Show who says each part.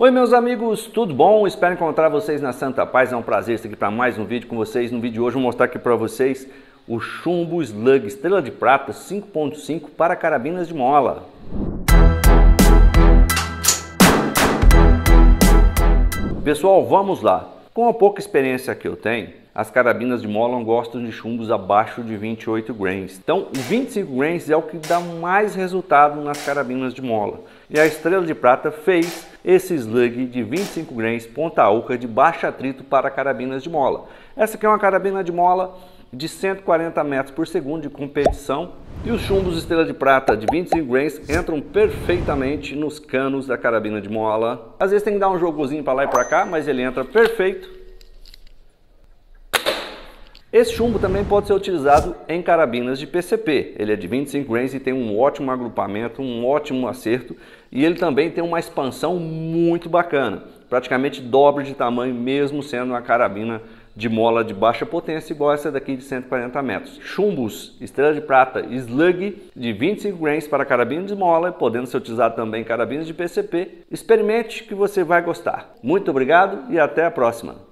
Speaker 1: Oi meus amigos, tudo bom? Espero encontrar vocês na Santa Paz, é um prazer estar aqui para mais um vídeo com vocês. No vídeo de hoje vou mostrar aqui para vocês o chumbo Slug Estrela de Prata 5.5 para carabinas de mola. Pessoal, vamos lá. Com a pouca experiência que eu tenho, as carabinas de mola gostam de chumbos abaixo de 28 grains. Então, 25 grains é o que dá mais resultado nas carabinas de mola. E a Estrela de Prata fez esse slug de 25 grains ponta oca de baixo atrito para carabinas de mola. Essa aqui é uma carabina de mola de 140 metros por segundo de competição e os chumbos Estrela de Prata de 25 grains entram perfeitamente nos canos da carabina de mola. Às vezes tem que dar um jogozinho para lá e para cá, mas ele entra perfeito esse chumbo também pode ser utilizado em carabinas de PCP. Ele é de 25 grains e tem um ótimo agrupamento, um ótimo acerto e ele também tem uma expansão muito bacana. Praticamente dobre de tamanho mesmo sendo uma carabina de mola de baixa potência igual essa daqui de 140 metros. Chumbos Estrela de Prata Slug de 25 grains para carabinas de mola, podendo ser utilizado também carabinas de PCP. Experimente que você vai gostar. Muito obrigado e até a próxima.